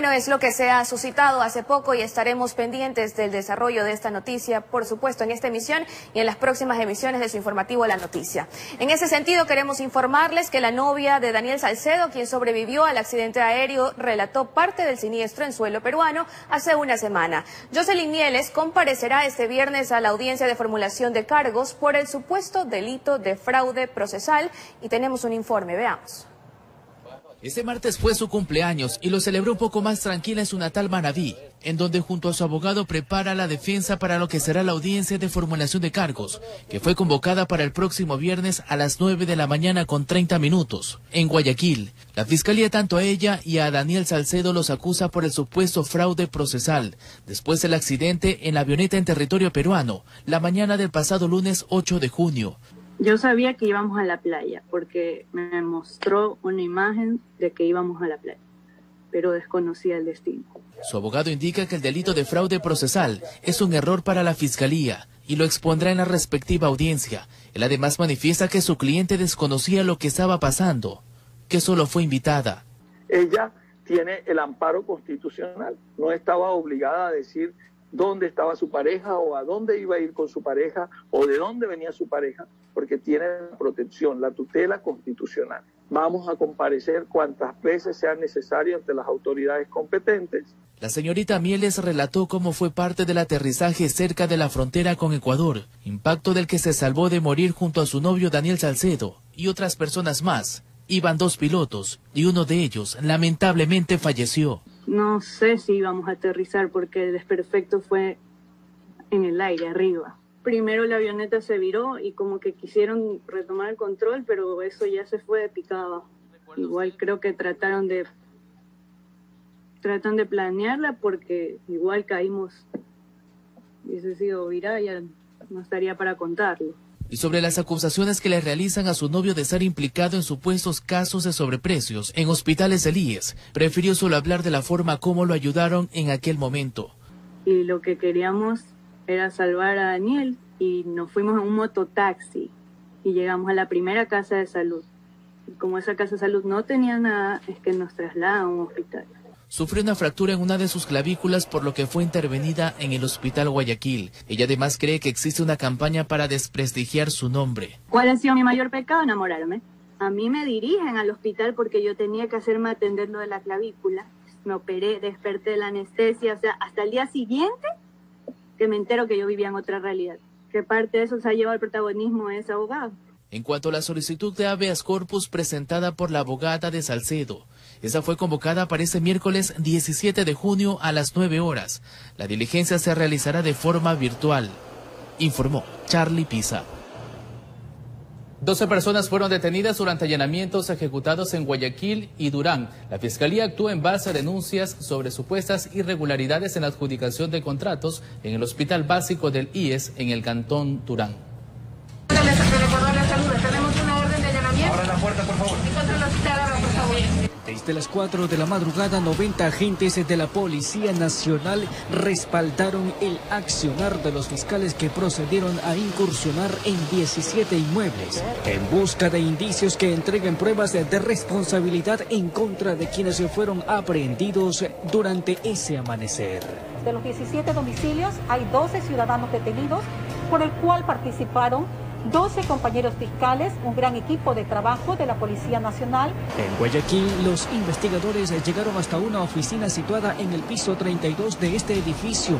Bueno, es lo que se ha suscitado hace poco y estaremos pendientes del desarrollo de esta noticia, por supuesto, en esta emisión y en las próximas emisiones de su informativo La Noticia. En ese sentido, queremos informarles que la novia de Daniel Salcedo, quien sobrevivió al accidente aéreo, relató parte del siniestro en suelo peruano hace una semana. Jocelyn Mieles comparecerá este viernes a la audiencia de formulación de cargos por el supuesto delito de fraude procesal y tenemos un informe. Veamos. Este martes fue su cumpleaños y lo celebró un poco más tranquila en su natal Manabí, en donde junto a su abogado prepara la defensa para lo que será la audiencia de formulación de cargos, que fue convocada para el próximo viernes a las 9 de la mañana con 30 minutos. En Guayaquil, la fiscalía tanto a ella y a Daniel Salcedo los acusa por el supuesto fraude procesal, después del accidente en la avioneta en territorio peruano, la mañana del pasado lunes 8 de junio. Yo sabía que íbamos a la playa porque me mostró una imagen de que íbamos a la playa, pero desconocía el destino. Su abogado indica que el delito de fraude procesal es un error para la fiscalía y lo expondrá en la respectiva audiencia. Él además manifiesta que su cliente desconocía lo que estaba pasando, que solo fue invitada. Ella tiene el amparo constitucional, no estaba obligada a decir dónde estaba su pareja o a dónde iba a ir con su pareja o de dónde venía su pareja, porque tiene la protección, la tutela constitucional. Vamos a comparecer cuantas veces sea necesario ante las autoridades competentes. La señorita Mieles relató cómo fue parte del aterrizaje cerca de la frontera con Ecuador, impacto del que se salvó de morir junto a su novio Daniel Salcedo y otras personas más. Iban dos pilotos y uno de ellos lamentablemente falleció no sé si íbamos a aterrizar porque el desperfecto fue en el aire, arriba. Primero la avioneta se viró y como que quisieron retomar el control, pero eso ya se fue de picada. Igual creo que trataron de tratan de planearla porque igual caímos. Hubiese sido viral, ya no estaría para contarlo y sobre las acusaciones que le realizan a su novio de ser implicado en supuestos casos de sobreprecios en hospitales del IES. Prefirió solo hablar de la forma como lo ayudaron en aquel momento. Y lo que queríamos era salvar a Daniel y nos fuimos en un mototaxi y llegamos a la primera casa de salud. Y como esa casa de salud no tenía nada, es que nos trasladan a un hospital. Sufrió una fractura en una de sus clavículas por lo que fue intervenida en el hospital Guayaquil. Ella además cree que existe una campaña para desprestigiar su nombre. ¿Cuál ha sido mi mayor pecado? Enamorarme. A mí me dirigen al hospital porque yo tenía que hacerme atender lo de la clavícula. Me operé, desperté de la anestesia, o sea, hasta el día siguiente que me entero que yo vivía en otra realidad. ¿Qué parte de eso se ha llevado al protagonismo de ese abogado? En cuanto a la solicitud de habeas corpus presentada por la abogada de Salcedo, esa fue convocada para este miércoles 17 de junio a las 9 horas. La diligencia se realizará de forma virtual, informó Charlie Pisa. 12 personas fueron detenidas durante allanamientos ejecutados en Guayaquil y Durán. La Fiscalía actuó en base a denuncias sobre supuestas irregularidades en la adjudicación de contratos en el Hospital Básico del IES en el Cantón Durán. la puerta, por favor. Desde las 4 de la madrugada, 90 agentes de la Policía Nacional respaldaron el accionar de los fiscales que procedieron a incursionar en 17 inmuebles en busca de indicios que entreguen pruebas de responsabilidad en contra de quienes fueron aprehendidos durante ese amanecer. De los 17 domicilios hay 12 ciudadanos detenidos por el cual participaron 12 compañeros fiscales, un gran equipo de trabajo de la Policía Nacional. En Guayaquil, los investigadores llegaron hasta una oficina situada en el piso 32 de este edificio.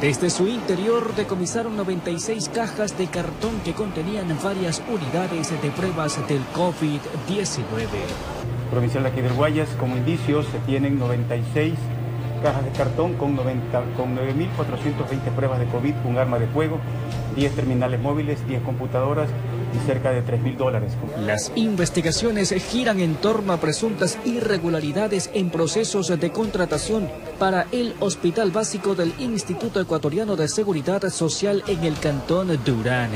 Desde su interior decomisaron 96 cajas de cartón que contenían varias unidades de pruebas del COVID-19. Provincial de aquí del Guayas, como indicios, se tienen 96 cajas de cartón con, con 9.420 pruebas de COVID, un arma de fuego, 10 terminales móviles, 10 computadoras y cerca de 3 mil dólares. Las investigaciones giran en torno a presuntas irregularidades en procesos de contratación para el Hospital Básico del Instituto Ecuatoriano de Seguridad Social en el Cantón Durán.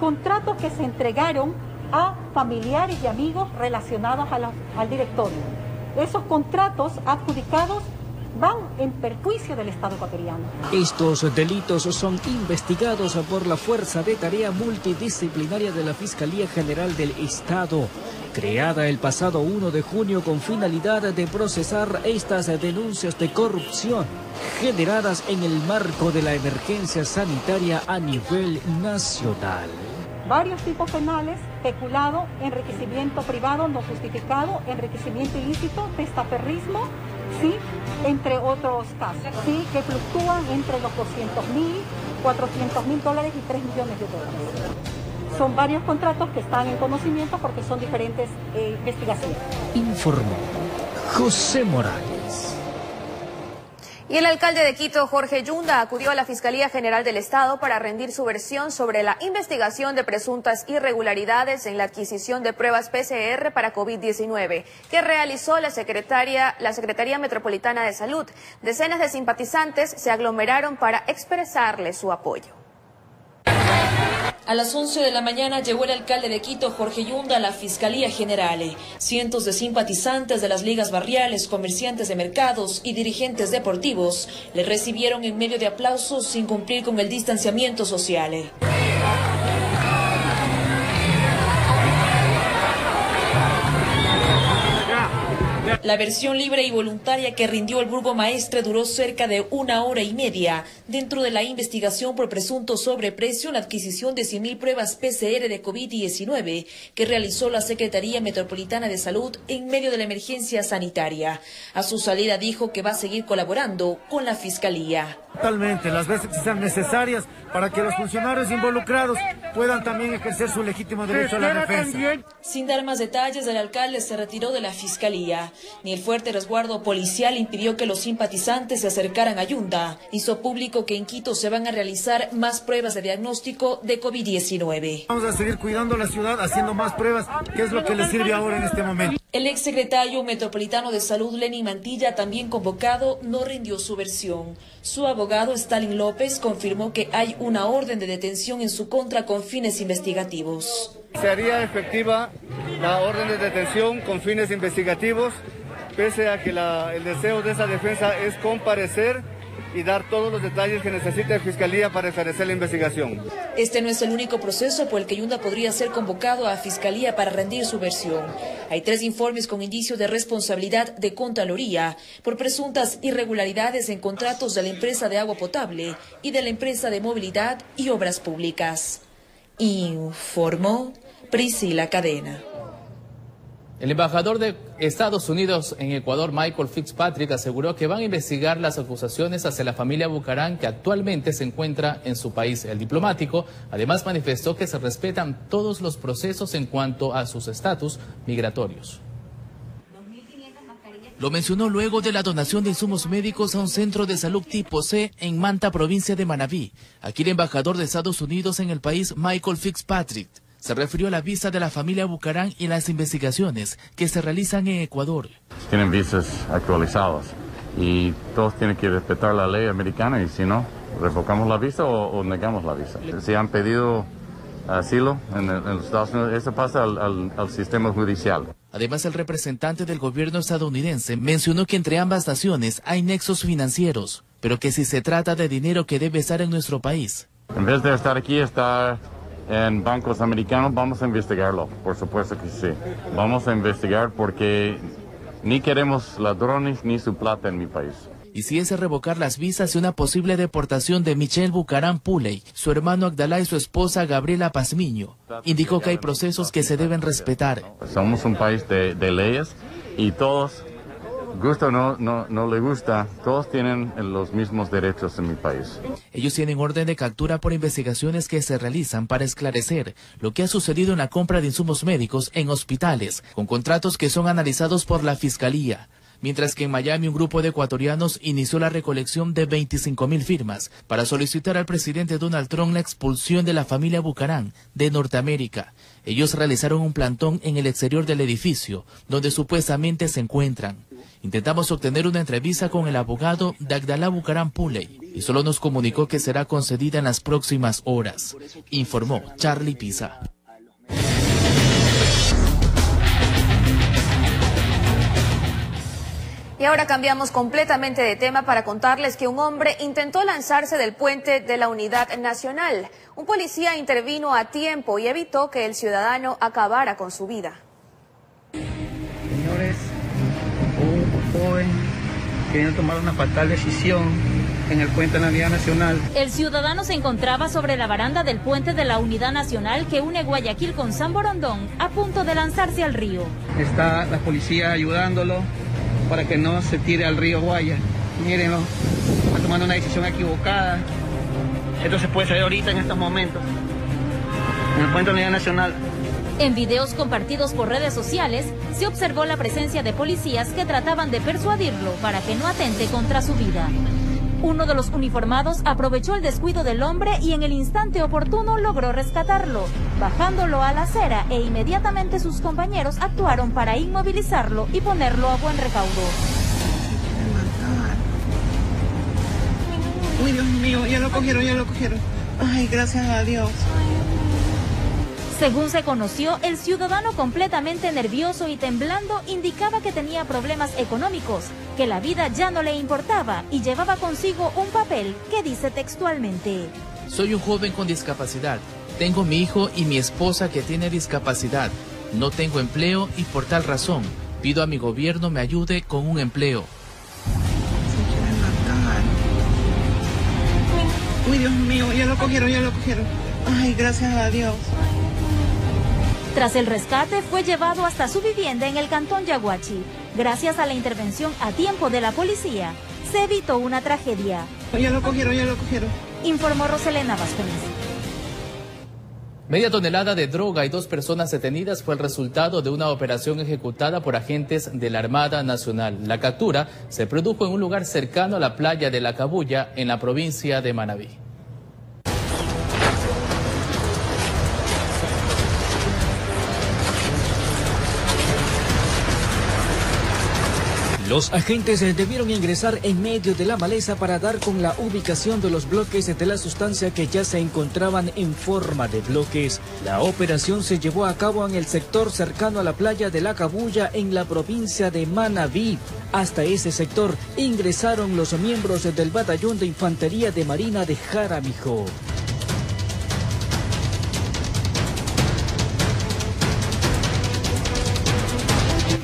Contratos que se entregaron a familiares y amigos relacionados al directorio. Esos contratos adjudicados van en perjuicio del Estado ecuatoriano. Estos delitos son investigados por la Fuerza de Tarea Multidisciplinaria de la Fiscalía General del Estado. creada el pasado 1 de junio con finalidad de procesar estas denuncias de corrupción generadas en el marco de la emergencia sanitaria a nivel nacional. Varios tipos penales, peculado, enriquecimiento privado no justificado, enriquecimiento ilícito, testaferrismo, sí, entre otros casos, sí, que fluctúan entre los 200 mil, 400 mil dólares y 3 millones de dólares. Son varios contratos que están en conocimiento porque son diferentes eh, investigaciones. Informó José Morales. Y el alcalde de Quito, Jorge Yunda, acudió a la Fiscalía General del Estado para rendir su versión sobre la investigación de presuntas irregularidades en la adquisición de pruebas PCR para COVID-19 que realizó la Secretaría, la Secretaría Metropolitana de Salud. Decenas de simpatizantes se aglomeraron para expresarle su apoyo. A las 11 de la mañana llegó el alcalde de Quito, Jorge Yunda, a la Fiscalía General. Cientos de simpatizantes de las ligas barriales, comerciantes de mercados y dirigentes deportivos le recibieron en medio de aplausos sin cumplir con el distanciamiento social. La versión libre y voluntaria que rindió el burgomaestre duró cerca de una hora y media dentro de la investigación por presunto sobreprecio en la adquisición de 100.000 pruebas PCR de COVID-19 que realizó la Secretaría Metropolitana de Salud en medio de la emergencia sanitaria. A su salida dijo que va a seguir colaborando con la Fiscalía. Totalmente, las veces que sean necesarias para que los funcionarios involucrados puedan también ejercer su legítimo derecho a la defensa. Sin dar más detalles, el alcalde se retiró de la Fiscalía. Ni el fuerte resguardo policial impidió que los simpatizantes se acercaran a Yunda. Hizo público que en Quito se van a realizar más pruebas de diagnóstico de COVID-19. Vamos a seguir cuidando la ciudad, haciendo más pruebas, que es lo que le sirve ahora en este momento. El exsecretario metropolitano de Salud, Lenny Mantilla, también convocado, no rindió su versión. Su abogado, Stalin López, confirmó que hay una orden de detención en su contra con fines investigativos. Se haría efectiva la orden de detención con fines investigativos, pese a que el deseo de esa defensa es comparecer y dar todos los detalles que necesita la Fiscalía para esclarecer la investigación. Este no es el único proceso por el que Yunda podría ser convocado a Fiscalía para rendir su versión. Hay tres informes con indicios de responsabilidad de Contraloría por presuntas irregularidades en contratos de la empresa de agua potable y de la empresa de movilidad y obras públicas. Informó Priscila Cadena. El embajador de Estados Unidos en Ecuador, Michael Fitzpatrick, aseguró que van a investigar las acusaciones hacia la familia Bucarán que actualmente se encuentra en su país. El diplomático además manifestó que se respetan todos los procesos en cuanto a sus estatus migratorios. Lo mencionó luego de la donación de insumos médicos a un centro de salud tipo C en Manta, provincia de Manabí. Aquí el embajador de Estados Unidos en el país, Michael Fitzpatrick, se refirió a la visa de la familia Bucarán y las investigaciones que se realizan en Ecuador. Tienen visas actualizadas y todos tienen que respetar la ley americana y si no, revocamos la visa o, negamos la visa. Si han pedido asilo en, los Estados Unidos, eso pasa al sistema judicial. Además, el representante del gobierno estadounidense mencionó que entre ambas naciones hay nexos financieros, pero que si se trata de dinero que debe estar en nuestro país. En vez de estar aquí, estar en bancos americanos, vamos a investigarlo, por supuesto que sí. Vamos a investigar porque ni queremos ladrones ni su plata en mi país hiciese revocar las visas y una posible deportación de Michelle Bucarán Puley, su hermano Agdalá y su esposa Gabriela Pazmiño. Indicó que hay procesos que se deben respetar. Somos un país de, leyes y todos, gusta o no, no, le gusta, todos tienen los mismos derechos en mi país. Ellos tienen orden de captura por investigaciones que se realizan para esclarecer lo que ha sucedido en la compra de insumos médicos en hospitales, con contratos que son analizados por la Fiscalía mientras que en Miami un grupo de ecuatorianos inició la recolección de 25 mil firmas para solicitar al presidente Donald Trump la expulsión de la familia Bucarán de Norteamérica. Ellos realizaron un plantón en el exterior del edificio, donde supuestamente se encuentran. Intentamos obtener una entrevista con el abogado Dagdalá Bucarán Puley y solo nos comunicó que será concedida en las próximas horas, informó Charlie Pisa. Y ahora cambiamos completamente de tema para contarles que un hombre intentó lanzarse del puente de la Unidad Nacional. Un policía intervino a tiempo y evitó que el ciudadano acabara con su vida. Queriendo tomar una fatal decisión en el puente de la Unidad Nacional. El ciudadano se encontraba sobre la baranda del puente de la Unidad Nacional que une Guayaquil con San Borondón, a punto de lanzarse al río. Está la policía ayudándolo para que no se tire al río Guaya. Mírenlo, está tomando una decisión equivocada. Esto se puede saber ahorita en estos momentos. En el puente de la Unidad Nacional. En videos compartidos por redes sociales se observó la presencia de policías que trataban de persuadirlo para que no atente contra su vida. Uno de los uniformados aprovechó el descuido del hombre y en el instante oportuno logró rescatarlo, bajándolo a la acera e inmediatamente sus compañeros actuaron para inmovilizarlo y ponerlo a buen recaudo. Uy, Dios mío, ya lo cogieron, ya lo cogieron. Ay, gracias a Dios. Según se conoció, el ciudadano completamente nervioso y temblando indicaba que tenía problemas económicos, que la vida ya no le importaba y llevaba consigo un papel que dice textualmente. Soy un joven con discapacidad. Tengo mi hijo y mi esposa que tiene discapacidad. No tengo empleo y por tal razón pido a mi gobierno me ayude con un empleo. Uy, Dios mío, ya lo cogieron, ya lo cogieron. Ay, gracias a Dios. Tras el rescate, fue llevado hasta su vivienda en el cantón Yaguachi. Gracias a la intervención a tiempo de la policía, se evitó una tragedia. Ya lo cogieron, ya lo cogieron. Informó Roselena Vázquez. Media tonelada de droga y dos personas detenidas fue el resultado de una operación ejecutada por agentes de la Armada Nacional. La captura se produjo en un lugar cercano a la playa de La Cabulla, en la provincia de Manabí. Los agentes debieron ingresar en medio de la maleza para dar con la ubicación de los bloques de la sustancia que ya se encontraban en forma de bloques. La operación se llevó a cabo en el sector cercano a la playa de La Cabulla en la provincia de Manabí. Hasta ese sector ingresaron los miembros del Batallón de Infantería de Marina de Jaramijo.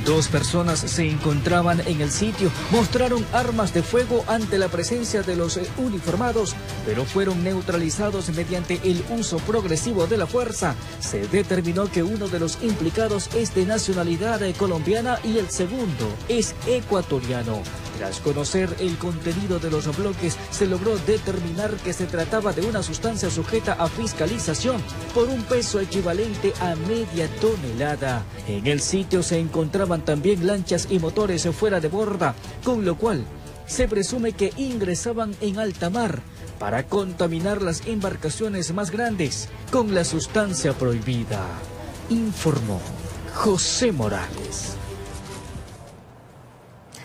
Dos personas se encontraban en el sitio, mostraron armas de fuego ante la presencia de los eh, uniformados, pero fueron neutralizados mediante el uso progresivo de la fuerza. Se determinó que uno de los implicados es de nacionalidad eh, colombiana y el segundo es ecuatoriano. Tras conocer el contenido de los bloques, se logró determinar que se trataba de una sustancia sujeta a fiscalización por un peso equivalente a media tonelada. En el sitio se encontraban también lanchas y motores fuera de borda, con lo cual se presume que ingresaban en alta mar para contaminar las embarcaciones más grandes con la sustancia prohibida, informó José Morales.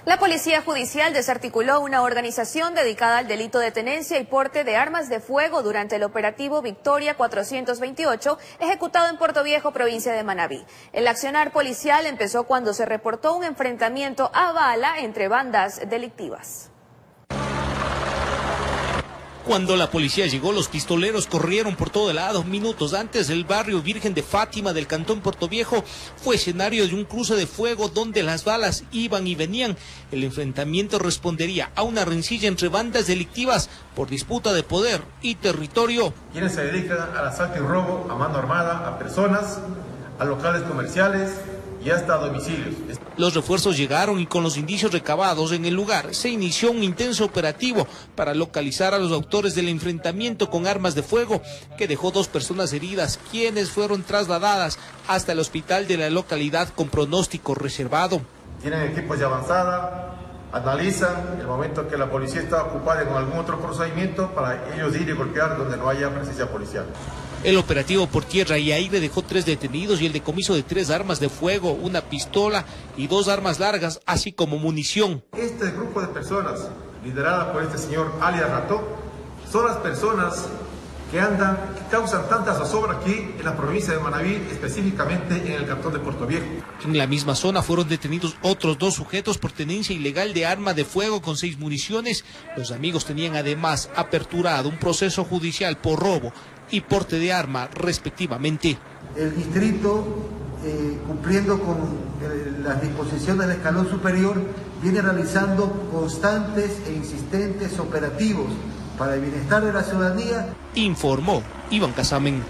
La Policía Judicial desarticuló una organización dedicada al delito de tenencia y porte de armas de fuego durante el operativo Victoria 428, ejecutado en Puerto Viejo, provincia de Manabí. El accionar policial empezó cuando se reportó un enfrentamiento a bala entre bandas delictivas. Cuando la policía llegó, los pistoleros corrieron por todo lado. Minutos antes, el barrio Virgen de Fátima del cantón Puerto Viejo fue escenario de un cruce de fuego donde las balas iban y venían. El enfrentamiento respondería a una rencilla entre bandas delictivas por disputa de poder y territorio. Quienes se dedican al asalto y robo a mano armada a personas, a locales comerciales, y hasta domicilios. Los refuerzos llegaron y con los indicios recabados en el lugar se inició un intenso operativo para localizar a los autores del enfrentamiento con armas de fuego que dejó dos personas heridas, quienes fueron trasladadas hasta el hospital de la localidad con pronóstico reservado. Tienen equipos de avanzada, analizan el momento que la policía está ocupada con algún otro procedimiento para ellos ir y golpear donde no haya presencia policial. El operativo por tierra y aire dejó tres detenidos y el decomiso de tres armas de fuego, una pistola y dos armas largas, así como munición. Este grupo de personas, liderada por este señor alias Rato, son las personas que andan, que causan tanta zozobra aquí en la provincia de Manabí, específicamente en el cantón de Puerto Viejo. En la misma zona fueron detenidos otros dos sujetos por tenencia ilegal de arma de fuego con seis municiones. Los amigos tenían además aperturado un proceso judicial por robo y porte de arma, respectivamente. El distrito, eh, cumpliendo con eh, las disposiciones del escalón superior, viene realizando constantes e insistentes operativos para el bienestar de la ciudadanía. Informó Iván Casamen.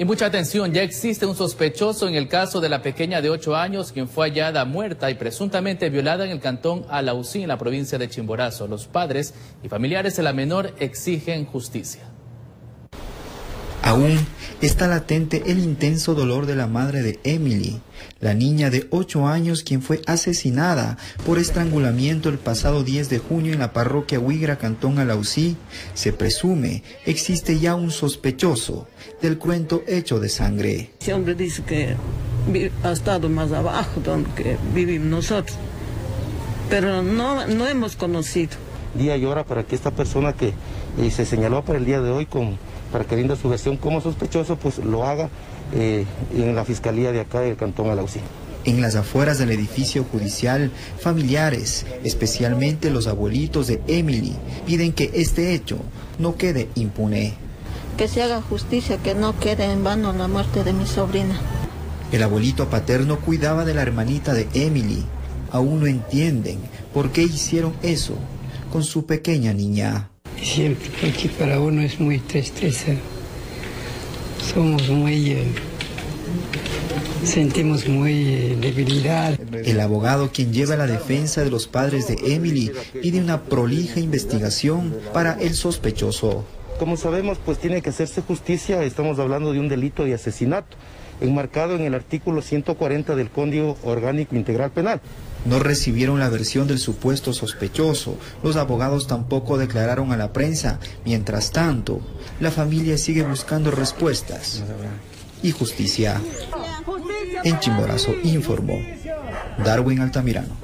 Y mucha atención, ya existe un sospechoso en el caso de la pequeña de 8 años quien fue hallada muerta y presuntamente violada en el cantón Alausí, en la provincia de Chimborazo. Los padres y familiares de la menor exigen justicia. Aún está latente el intenso dolor de la madre de Emily, la niña de 8 años quien fue asesinada por estrangulamiento el pasado 10 de junio en la parroquia Huigra, Cantón Alausí. Se presume existe ya un sospechoso del cruento hecho de sangre. Ese hombre dice que ha estado más abajo donde vivimos nosotros, pero no, no hemos conocido. Día y hora para que esta persona que eh, se señaló para el día de hoy con para que rinda su versión como sospechoso, pues lo haga eh, en la fiscalía de acá del Cantón Alausí. En las afueras del edificio judicial, familiares, especialmente los abuelitos de Emily, piden que este hecho no quede impune. Que se haga justicia, que no quede en vano la muerte de mi sobrina. El abuelito paterno cuidaba de la hermanita de Emily. Aún no entienden por qué hicieron eso con su pequeña niña. Siempre aquí para uno es muy tristeza. Somos muy... Eh, sentimos muy eh, debilidad. El abogado quien lleva la defensa de los padres de Emily pide una prolija investigación para el sospechoso. Como sabemos, pues tiene que hacerse justicia. Estamos hablando de un delito de asesinato enmarcado en el artículo 140 del Código Orgánico Integral Penal. No recibieron la versión del supuesto sospechoso. Los abogados tampoco declararon a la prensa. Mientras tanto, la familia sigue buscando respuestas y justicia. En Chimborazo informó Darwin Altamirano.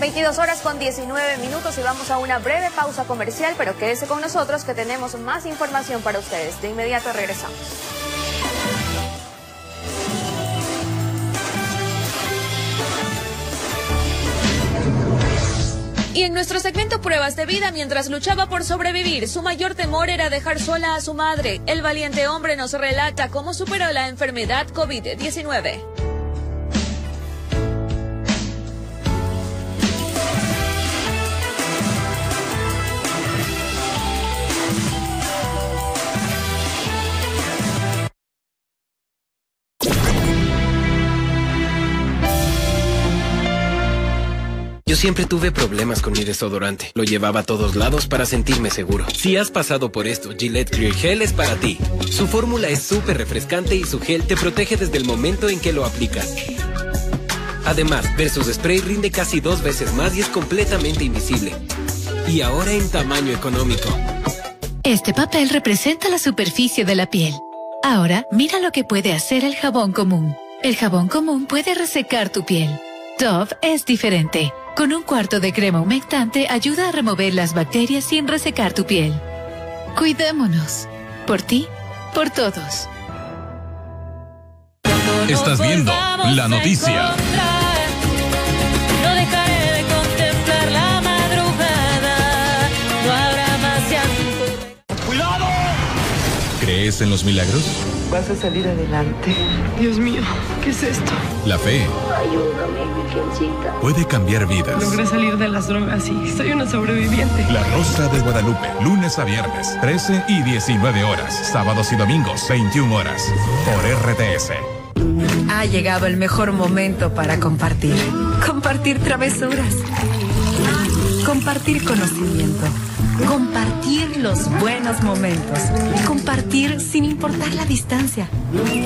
22 horas con 19 minutos y vamos a una breve pausa comercial, pero quédese con nosotros que tenemos más información para ustedes. De inmediato regresamos. Y en nuestro segmento Pruebas de Vida, mientras luchaba por sobrevivir, su mayor temor era dejar sola a su madre. El valiente hombre nos relata cómo superó la enfermedad COVID-19. Yo siempre tuve problemas con mi desodorante. Lo llevaba a todos lados para sentirme seguro. Si has pasado por esto, Gillette Clear Gel es para ti. Su fórmula es súper refrescante y su gel te protege desde el momento en que lo aplicas. Además, Versus Spray rinde casi dos veces más y es completamente invisible. Y ahora en tamaño económico. Este papel representa la superficie de la piel. Ahora, mira lo que puede hacer el jabón común. El jabón común puede resecar tu piel. Dove es diferente. Con un cuarto de crema humectante ayuda a remover las bacterias sin resecar tu piel. Cuidémonos. Por ti, por todos. Estás viendo la noticia. No dejaré de contemplar la madrugada. No habrá más llanto. ¡Cuidado! ¿Crees en los milagros? Vas a salir adelante. Dios mío, ¿qué es esto? La fe Ayúdame, Virgencita. puede cambiar vidas. Logré salir de las drogas y soy una sobreviviente. La Rosa de Guadalupe, lunes a viernes, 13 y 19 horas, sábados y domingos, 21 horas, por RTS. Ha llegado el mejor momento para compartir. Compartir travesuras. Compartir conocimiento. Compartir los buenos momentos. Compartir sin importar la distancia.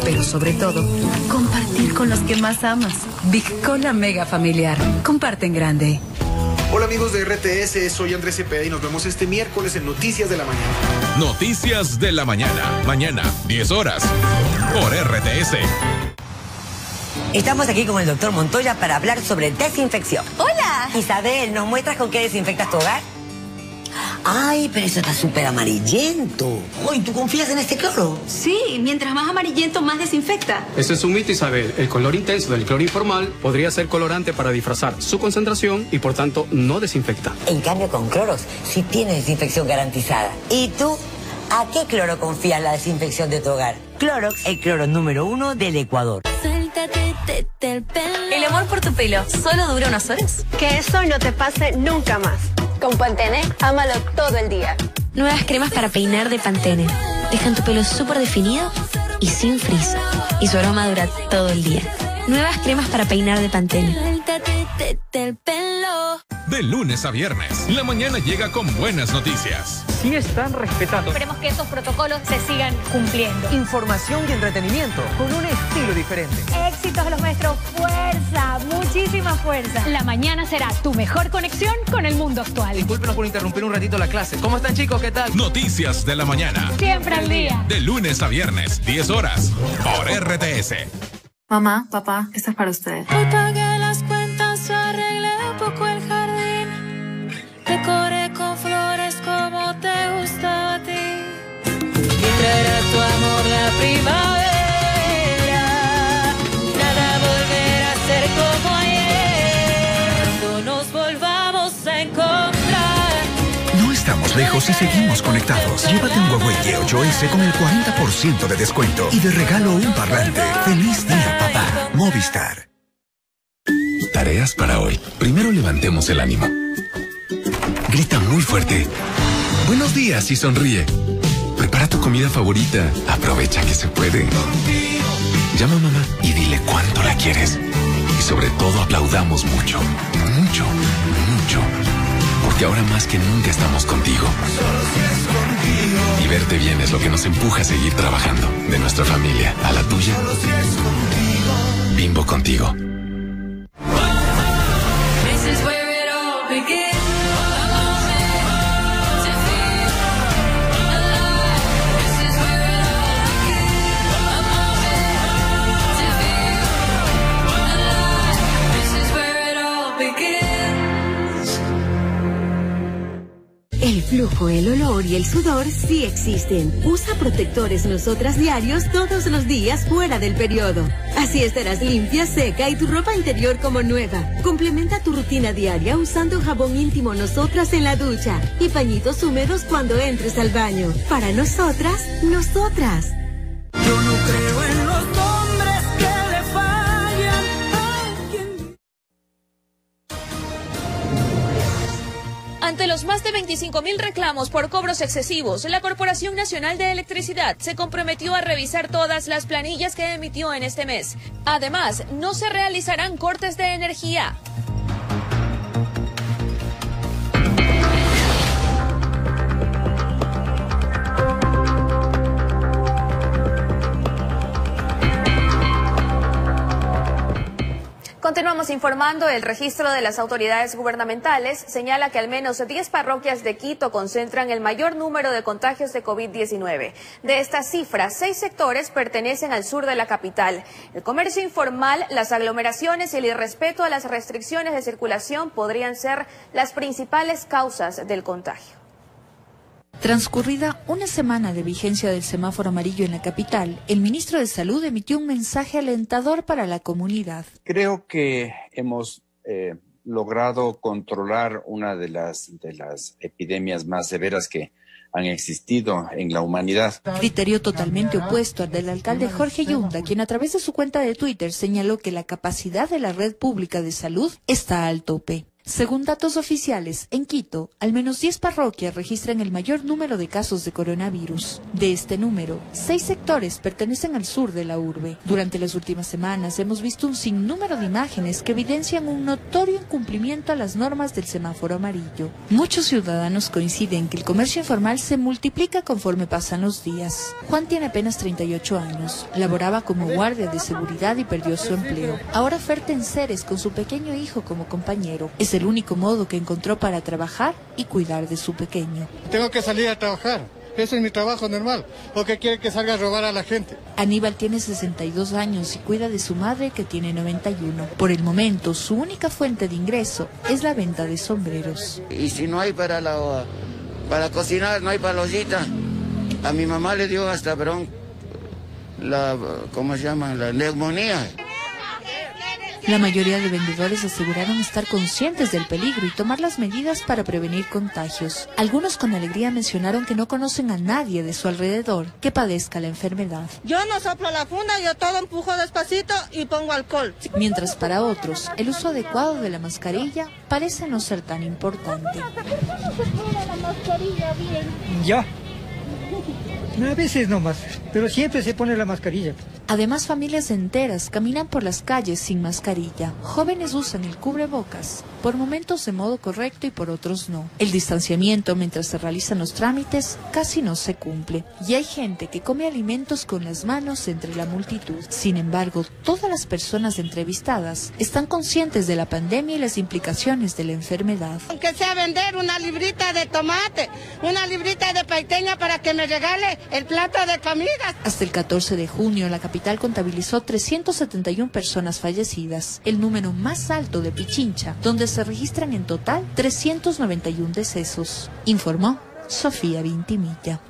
Pero sobre todo, compartir con los que más amas. Big Cola Mega Familiar. Comparte en grande. Hola amigos de RTS, soy Andrés Cepeda y nos vemos este miércoles en Noticias de la Mañana. Noticias de la mañana. Mañana, 10 horas, por RTS. Estamos aquí con el doctor Montoya para hablar sobre desinfección. Hola. Isabel, ¿nos muestras con qué desinfectas tu hogar? Ay, pero eso está súper amarillento. Uy, ¿tú confías en este cloro? Sí, mientras más amarillento, más desinfecta. Ese es un mito, Isabel. El color intenso del cloro informal podría ser colorante para disfrazar su concentración y por tanto no desinfecta. En cambio, con cloros sí tiene desinfección garantizada. ¿Y tú? ¿A qué cloro confías la desinfección de tu hogar? Clorox, el cloro número uno del Ecuador. El amor por tu pelo, ¿solo dura unas horas? Que eso no te pase nunca más. Con Pantene, ámalo todo el día. Nuevas cremas para peinar de Pantene. Dejan tu pelo súper definido y sin frizz. Y su aroma dura todo el día. Nuevas cremas para peinar de Pantene. De lunes a viernes, la mañana llega con buenas noticias. Sí están respetando. Esperemos que estos protocolos se sigan cumpliendo. Información y entretenimiento con un estilo diferente. Éxitos de los maestros, fuerza, muchísima fuerza. La mañana será tu mejor conexión con el mundo actual. Discúlpenos por interrumpir un ratito la clase. ¿Cómo están chicos? ¿Qué tal? Noticias de la mañana. Siempre al día. De lunes a viernes, 10 horas, por RTS. Mamá, papá, esto es para ustedes. Lejos y seguimos conectados. Llévate un Huawei G8S con el 40% de descuento y de regalo un parlante. ¡Feliz día, papá! Movistar. Tareas para hoy. Primero levantemos el ánimo. Grita muy fuerte. Buenos días y sonríe. Prepara tu comida favorita. Aprovecha que se puede. Llama a mamá y dile cuánto la quieres. Y sobre todo aplaudamos mucho, mucho, mucho. Porque ahora más que nunca estamos contigo. Y verte bien es lo que nos empuja a seguir trabajando. De nuestra familia a la tuya. Bimbo contigo. Flujo, el olor y el sudor sí existen. Usa protectores nosotras diarios todos los días fuera del periodo. Así estarás limpia, seca y tu ropa interior como nueva. Complementa tu rutina diaria usando jabón íntimo nosotras en la ducha y pañitos húmedos cuando entres al baño. Para nosotras, nosotras. Yo no creo en 25 mil reclamos por cobros excesivos, la Corporación Nacional de Electricidad se comprometió a revisar todas las planillas que emitió en este mes. Además, no se realizarán cortes de energía. Continuamos informando. El registro de las autoridades gubernamentales señala que al menos 10 parroquias de Quito concentran el mayor número de contagios de COVID-19. De estas cifras, seis sectores pertenecen al sur de la capital. El comercio informal, las aglomeraciones y el irrespeto a las restricciones de circulación podrían ser las principales causas del contagio. Transcurrida una semana de vigencia del semáforo amarillo en la capital, el ministro de Salud emitió un mensaje alentador para la comunidad. Creo que hemos eh, logrado controlar una de las, de las epidemias más severas que han existido en la humanidad. Criterio totalmente opuesto al del alcalde Jorge Yunda, quien a través de su cuenta de Twitter señaló que la capacidad de la red pública de salud está al tope. Según datos oficiales, en Quito, al menos 10 parroquias registran el mayor número de casos de coronavirus. De este número, seis sectores pertenecen al sur de la urbe. Durante las últimas semanas hemos visto un sinnúmero de imágenes que evidencian un notorio incumplimiento a las normas del semáforo amarillo. Muchos ciudadanos coinciden que el comercio informal se multiplica conforme pasan los días. Juan tiene apenas 38 años, laboraba como guardia de seguridad y perdió su empleo. Ahora oferta en Ceres con su pequeño hijo como compañero. El único modo que encontró para trabajar y cuidar de su pequeño. Tengo que salir a trabajar. Ese es mi trabajo normal. ¿O que quiere que salga a robar a la gente? Aníbal tiene 62 años y cuida de su madre que tiene 91. Por el momento, su única fuente de ingreso es la venta de sombreros. Y si no hay para la para cocinar, no hay para la ollita. A mi mamá le dio hasta, perdón, la, ¿cómo se llama? La neumonía. La mayoría de vendedores aseguraron estar conscientes del peligro y tomar las medidas para prevenir contagios. Algunos con alegría mencionaron que no conocen a nadie de su alrededor que padezca la enfermedad. Yo no soplo la funda, yo todo empujo despacito y pongo alcohol. Mientras para otros, el uso adecuado de la mascarilla parece no ser tan importante. Ya. A veces nomás, pero siempre se pone la mascarilla. Además, familias enteras caminan por las calles sin mascarilla. Jóvenes usan el cubrebocas, por momentos de modo correcto y por otros no. El distanciamiento mientras se realizan los trámites casi no se cumple. Y hay gente que come alimentos con las manos entre la multitud. Sin embargo, todas las personas entrevistadas están conscientes de la pandemia y las implicaciones de la enfermedad. Aunque sea vender una librita de tomate, una librita de paiteña para que me regale el plato de comida. Hasta el 14 de junio, la capital contabilizó 371 personas fallecidas, el número más alto de Pichincha, donde se registran en total 391 decesos, informó Sofía Vintimilla.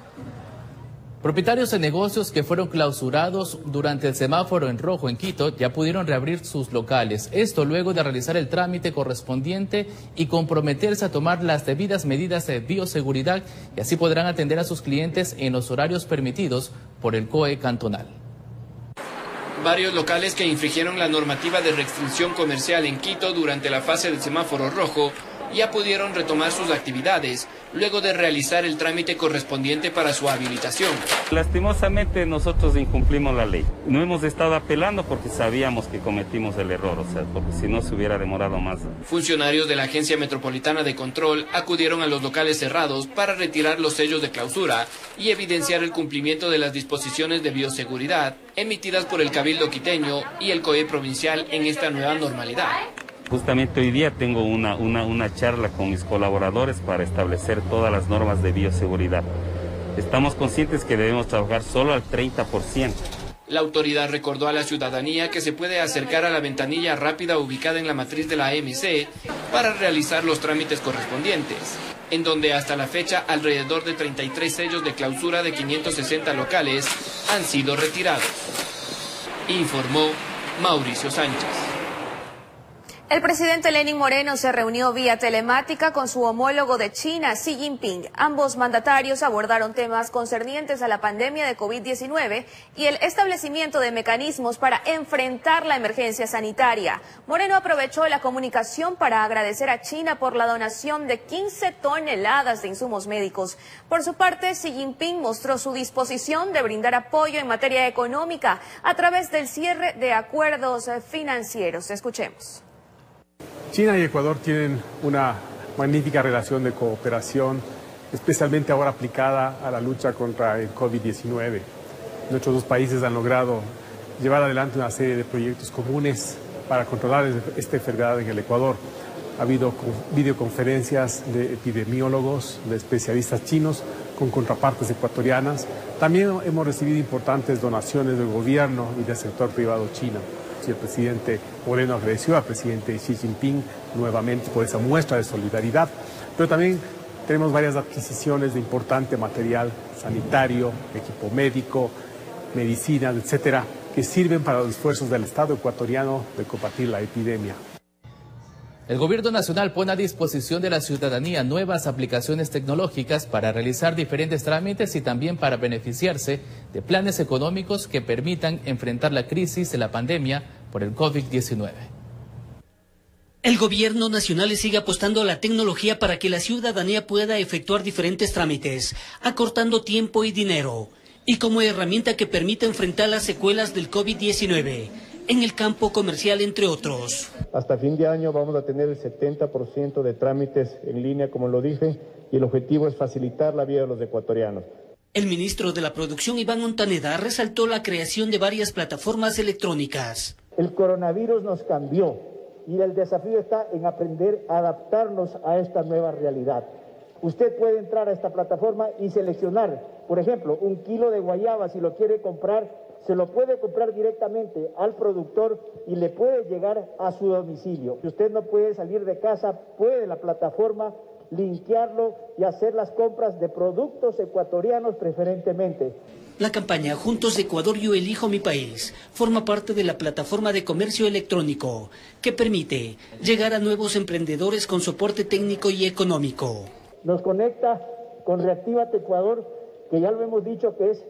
Propietarios de negocios que fueron clausurados durante el semáforo en rojo en Quito ya pudieron reabrir sus locales. Esto luego de realizar el trámite correspondiente y comprometerse a tomar las debidas medidas de bioseguridad y así podrán atender a sus clientes en los horarios permitidos por el COE cantonal. Varios locales que infringieron la normativa de restricción comercial en Quito durante la fase del semáforo rojo ya pudieron retomar sus actividades luego de realizar el trámite correspondiente para su habilitación. Lastimosamente nosotros incumplimos la ley. No hemos estado apelando porque sabíamos que cometimos el error, o sea, porque si no se hubiera demorado más. Funcionarios de la Agencia Metropolitana de Control acudieron a los locales cerrados para retirar los sellos de clausura y evidenciar el cumplimiento de las disposiciones de bioseguridad emitidas por el Cabildo Quiteño y el COE provincial en esta nueva normalidad. Justamente hoy día tengo una, una, una charla con mis colaboradores para establecer todas las normas de bioseguridad. Estamos conscientes que debemos trabajar solo al 30%. La autoridad recordó a la ciudadanía que se puede acercar a la ventanilla rápida ubicada en la matriz de la AMC para realizar los trámites correspondientes, en donde hasta la fecha alrededor de 33 sellos de clausura de 560 locales han sido retirados. Informó Mauricio Sánchez. El presidente Lenin Moreno se reunió vía telemática con su homólogo de China, Xi Jinping. Ambos mandatarios abordaron temas concernientes a la pandemia de COVID-19 y el establecimiento de mecanismos para enfrentar la emergencia sanitaria. Moreno aprovechó la comunicación para agradecer a China por la donación de 15 toneladas de insumos médicos. Por su parte, Xi Jinping mostró su disposición de brindar apoyo en materia económica a través del cierre de acuerdos financieros. Escuchemos. China y Ecuador tienen una magnífica relación de cooperación, especialmente ahora aplicada a la lucha contra el COVID-19. Nuestros dos países han logrado llevar adelante una serie de proyectos comunes para controlar esta enfermedad en el Ecuador. Ha habido videoconferencias de epidemiólogos, de especialistas chinos con contrapartes ecuatorianas. También hemos recibido importantes donaciones del gobierno y del sector privado chino y el presidente Moreno agradeció al presidente Xi Jinping nuevamente por esa muestra de solidaridad, pero también tenemos varias adquisiciones de importante material sanitario, equipo médico, medicinas, etcétera, que sirven para los esfuerzos del Estado ecuatoriano de combatir la epidemia. El Gobierno Nacional pone a disposición de la ciudadanía nuevas aplicaciones tecnológicas para realizar diferentes trámites y también para beneficiarse de planes económicos que permitan enfrentar la crisis de la pandemia por el COVID-19. El Gobierno Nacional sigue apostando a la tecnología para que la ciudadanía pueda efectuar diferentes trámites, acortando tiempo y dinero, y como herramienta que permita enfrentar las secuelas del COVID-19 en el campo comercial, entre otros. Hasta fin de año vamos a tener el 70% de trámites en línea, como lo dije, y el objetivo es facilitar la vida de los ecuatorianos. El ministro de la Producción, Iván Montaneda, resaltó la creación de varias plataformas electrónicas. El coronavirus nos cambió y el desafío está en aprender a adaptarnos a esta nueva realidad. Usted puede entrar a esta plataforma y seleccionar, por ejemplo, un kilo de guayaba si lo quiere comprar se lo puede comprar directamente al productor y le puede llegar a su domicilio. Si usted no puede salir de casa, puede la plataforma linkearlo y hacer las compras de productos ecuatorianos preferentemente. La campaña Juntos Ecuador Yo Elijo Mi País forma parte de la plataforma de comercio electrónico que permite llegar a nuevos emprendedores con soporte técnico y económico. Nos conecta con Reactívate Ecuador, que ya lo hemos dicho que es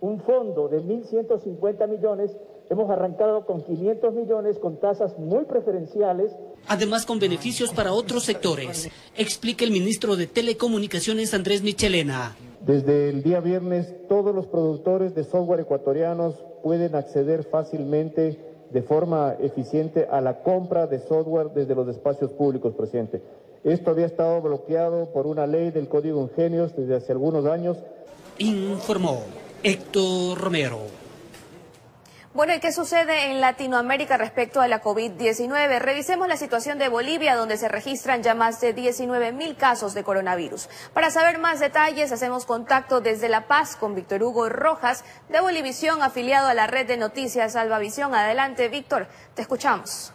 un fondo de 1.150 millones. Hemos arrancado con 500 millones con tasas muy preferenciales. Además con beneficios para otros sectores, explica el ministro de Telecomunicaciones Andrés Michelena. Desde el día viernes, todos los productores de software ecuatorianos pueden acceder fácilmente, de forma eficiente, a la compra de software desde los espacios públicos, presidente. Esto había estado bloqueado por una ley del Código Ingenios desde hace algunos años. Informó Héctor Romero. Bueno, ¿y qué sucede en Latinoamérica respecto a la COVID-19? Revisemos la situación de Bolivia, donde se registran ya más de 19 mil casos de coronavirus. Para saber más detalles, hacemos contacto desde La Paz con Víctor Hugo Rojas, de Bolivisión, afiliado a la red de noticias Salvavisión. Adelante, Víctor, te escuchamos.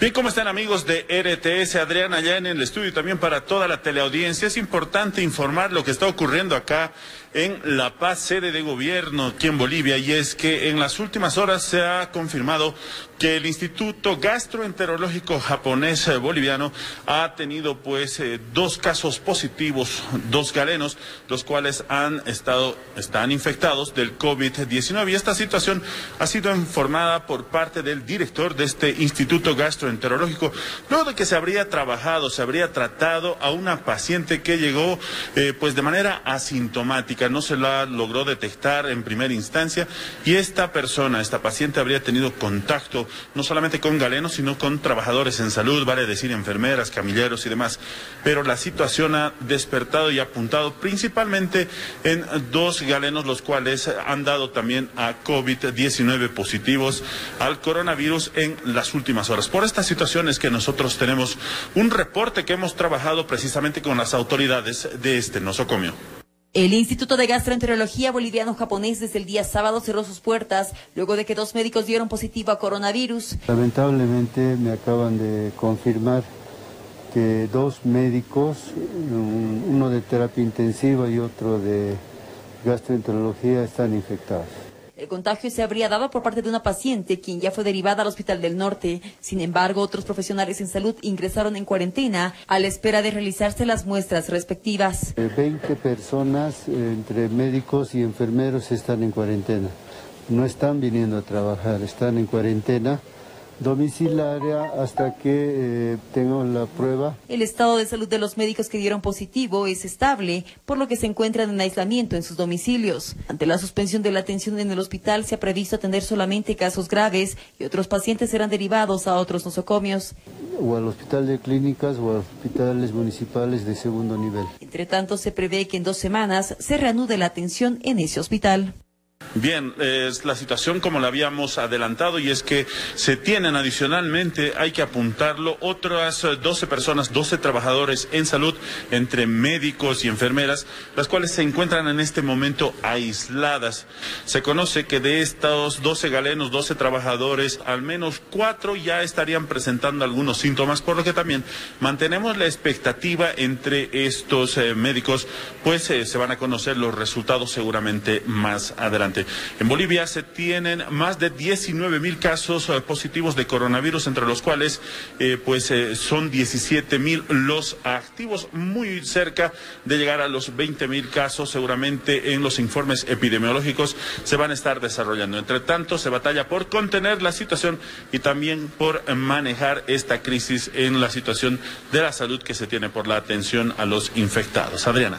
Bien, ¿cómo están amigos de RTS? Adrián allá en el estudio y también para toda la teleaudiencia. Es importante informar lo que está ocurriendo acá en La Paz, sede de gobierno aquí en Bolivia, y es que en las últimas horas se ha confirmado que el Instituto Gastroenterológico Japonés eh, Boliviano ha tenido pues eh, dos casos positivos, dos galenos, los cuales han estado, están infectados del COVID-19 y esta situación ha sido informada por parte del director de este Instituto Gastroenterológico, luego de que se habría trabajado, se habría tratado a una paciente que llegó eh, pues de manera asintomática, no se la logró detectar en primera instancia y esta persona, esta paciente habría tenido contacto no solamente con galenos, sino con trabajadores en salud, vale decir enfermeras, camilleros y demás. Pero la situación ha despertado y apuntado principalmente en dos galenos, los cuales han dado también a COVID-19 positivos al coronavirus en las últimas horas. Por estas situaciones que nosotros tenemos un reporte que hemos trabajado precisamente con las autoridades de este nosocomio. El Instituto de Gastroenterología Boliviano-Japonés desde el día sábado cerró sus puertas luego de que dos médicos dieron positivo a coronavirus. Lamentablemente me acaban de confirmar que dos médicos, uno de terapia intensiva y otro de gastroenterología, están infectados. El contagio se habría dado por parte de una paciente, quien ya fue derivada al Hospital del Norte. Sin embargo, otros profesionales en salud ingresaron en cuarentena a la espera de realizarse las muestras respectivas. 20 personas, entre médicos y enfermeros, están en cuarentena. No están viniendo a trabajar, están en cuarentena domiciliaria hasta que eh, tengamos la prueba. El estado de salud de los médicos que dieron positivo es estable, por lo que se encuentran en aislamiento en sus domicilios. Ante la suspensión de la atención en el hospital, se ha previsto atender solamente casos graves y otros pacientes serán derivados a otros nosocomios. O al hospital de clínicas o a hospitales municipales de segundo nivel. Entre tanto, se prevé que en dos semanas se reanude la atención en ese hospital. Bien, es la situación como la habíamos adelantado y es que se tienen adicionalmente, hay que apuntarlo, otras 12 personas, 12 trabajadores en salud, entre médicos y enfermeras, las cuales se encuentran en este momento aisladas. Se conoce que de estos 12 galenos, 12 trabajadores, al menos cuatro ya estarían presentando algunos síntomas, por lo que también mantenemos la expectativa entre estos eh, médicos, pues eh, se van a conocer los resultados seguramente más adelante. En Bolivia se tienen más de 19 mil casos eh, positivos de coronavirus, entre los cuales eh, pues eh, son 17 mil los activos, muy cerca de llegar a los 20 mil casos. Seguramente en los informes epidemiológicos se van a estar desarrollando. Entre tanto, se batalla por contener la situación y también por manejar esta crisis en la situación de la salud que se tiene por la atención a los infectados. Adriana.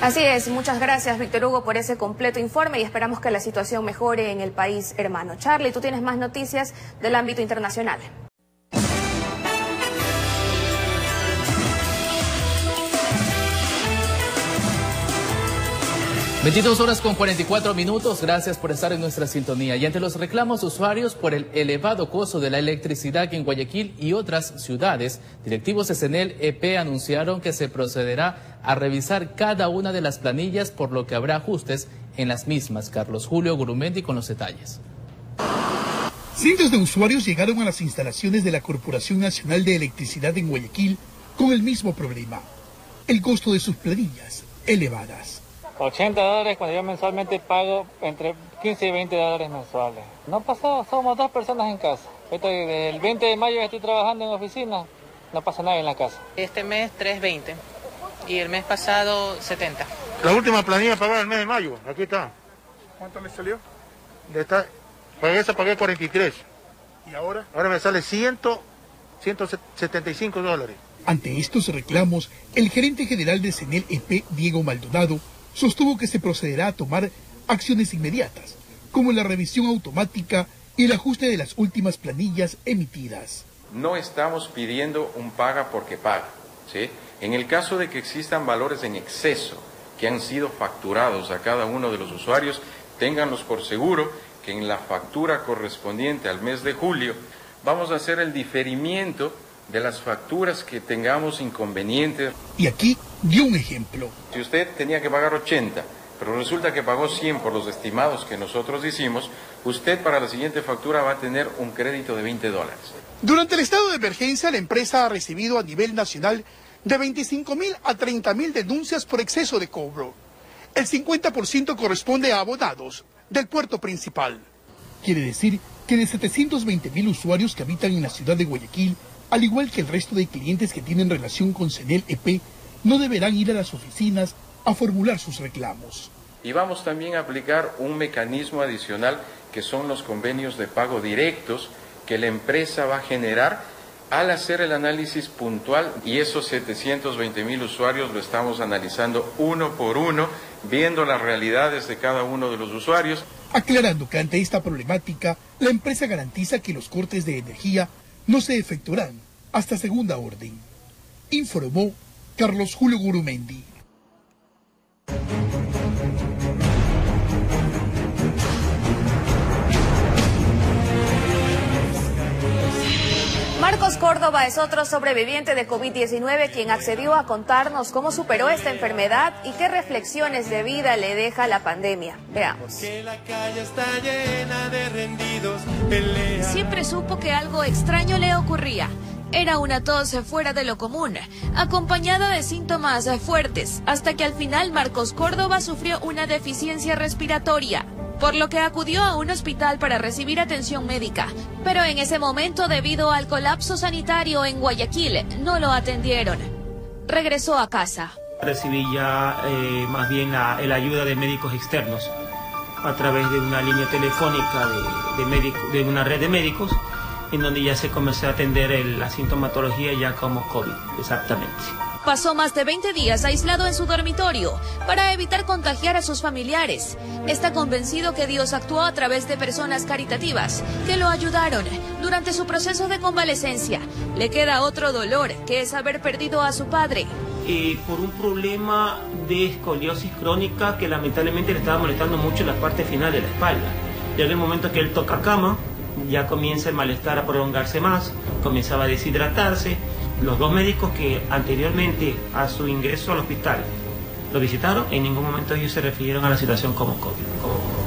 Así es, muchas gracias Víctor Hugo por ese completo informe y esperamos que la situación mejore en el país hermano. Charlie, tú tienes más noticias del ámbito internacional. 22 horas con 44 minutos, gracias por estar en nuestra sintonía. Y ante los reclamos usuarios por el elevado costo de la electricidad en Guayaquil y otras ciudades, directivos de CENEL EP anunciaron que se procederá a revisar cada una de las planillas, por lo que habrá ajustes en las mismas. Carlos Julio Gurumendi con los detalles. Cientos de usuarios llegaron a las instalaciones de la Corporación Nacional de Electricidad en Guayaquil con el mismo problema, el costo de sus planillas elevadas. 80 dólares cuando yo mensualmente pago entre 15 y 20 dólares mensuales. No pasó, somos dos personas en casa. Desde el 20 de mayo estoy trabajando en oficina, no pasa nada en la casa. Este mes 3.20 y el mes pasado 70. La última planilla pagada el mes de mayo, aquí está. ¿Cuánto le salió? De esta, pagué esa, pagué 43. ¿Y ahora? Ahora me sale 100, 175 dólares. Ante estos reclamos, el gerente general de CENEL EP, Diego Maldonado, sostuvo que se procederá a tomar acciones inmediatas, como la revisión automática y el ajuste de las últimas planillas emitidas. No estamos pidiendo un paga porque paga. ¿sí? En el caso de que existan valores en exceso que han sido facturados a cada uno de los usuarios, ténganlos por seguro que en la factura correspondiente al mes de julio vamos a hacer el diferimiento de las facturas que tengamos inconvenientes. Y aquí dio un ejemplo. Si usted tenía que pagar 80, pero resulta que pagó 100 por los estimados que nosotros hicimos, usted para la siguiente factura va a tener un crédito de 20 dólares. Durante el estado de emergencia, la empresa ha recibido a nivel nacional de 25 mil a 30 mil denuncias por exceso de cobro. El 50% corresponde a abonados del puerto principal. Quiere decir que de 720 mil usuarios que habitan en la ciudad de Guayaquil, al igual que el resto de clientes que tienen relación con CENEL EP, no deberán ir a las oficinas a formular sus reclamos. Y vamos también a aplicar un mecanismo adicional que son los convenios de pago directos que la empresa va a generar al hacer el análisis puntual y esos 720 mil usuarios lo estamos analizando uno por uno, viendo las realidades de cada uno de los usuarios. Aclarando que ante esta problemática, la empresa garantiza que los cortes de energía no se efectuarán hasta segunda orden. Informó Carlos Julio Gurumendi. Marcos Córdoba es otro sobreviviente de COVID-19 quien accedió a contarnos cómo superó esta enfermedad y qué reflexiones de vida le deja la pandemia. Veamos. Siempre supo que algo extraño le ocurría. Era una tos fuera de lo común, acompañada de síntomas fuertes, hasta que al final Marcos Córdoba sufrió una deficiencia respiratoria por lo que acudió a un hospital para recibir atención médica. Pero en ese momento, debido al colapso sanitario en Guayaquil, no lo atendieron. Regresó a casa. Recibí ya eh, más bien la, ayuda de médicos externos a través de una línea telefónica de, de una red de médicos en donde ya se comenzó a atender la sintomatología ya como COVID, exactamente. Pasó más de 20 días aislado en su dormitorio para evitar contagiar a sus familiares. Está convencido que Dios actuó a través de personas caritativas que lo ayudaron durante su proceso de convalecencia. Le queda otro dolor, que es haber perdido a su padre. Eh, por un problema de escoliosis crónica que lamentablemente le estaba molestando mucho la parte final de la espalda. Ya en el momento que él toca cama, ya comienza el malestar a prolongarse más, comenzaba a deshidratarse. Los dos médicos que anteriormente a su ingreso al hospital lo visitaron, en ningún momento ellos se refirieron a la situación como COVID.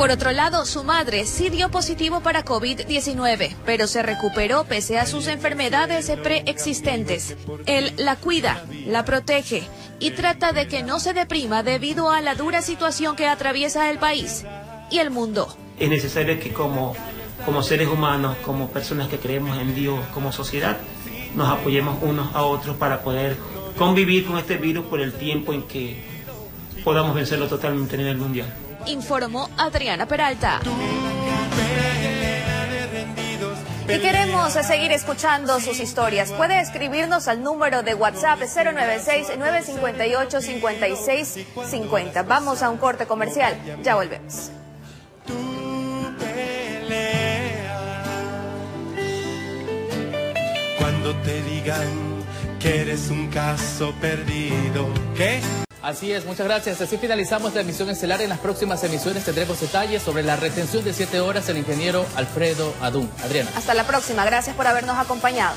Por otro lado, su madre sí dio positivo para COVID-19, pero se recuperó pese a sus enfermedades preexistentes. Él la cuida, la protege y trata de que no se deprima debido a la dura situación que atraviesa el país y el mundo. Es necesario que como, como seres humanos, como personas que creemos en Dios, como sociedad, nos apoyemos unos a otros para poder convivir con este virus por el tiempo en que podamos vencerlo totalmente a nivel mundial. Informó Adriana Peralta. Y queremos seguir escuchando sus historias. Puede escribirnos al número de WhatsApp 096-958-5650. Vamos a un corte comercial. Ya volvemos. Cuando te digan que eres un caso perdido, ¿qué? Así es, muchas gracias. Así finalizamos la emisión estelar. En las próximas emisiones tendremos detalles sobre la retención de siete horas del ingeniero Alfredo Adún. Adriana. Hasta la próxima. Gracias por habernos acompañado.